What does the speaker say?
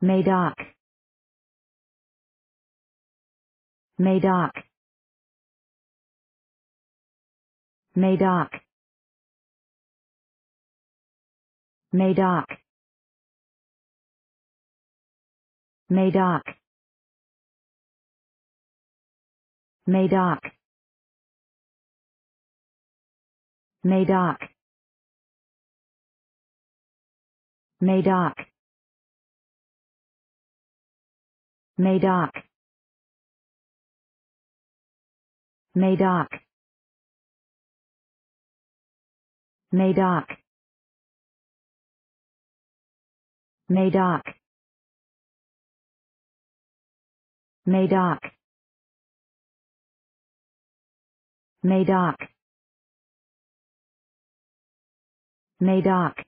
Madoc. Madoc. Madoc. Madoc. Madoc. Madoc. Madoc. Madoc. Madoc. Madoc. Madoc. Madoc. Madoc. Madoc. Madoc.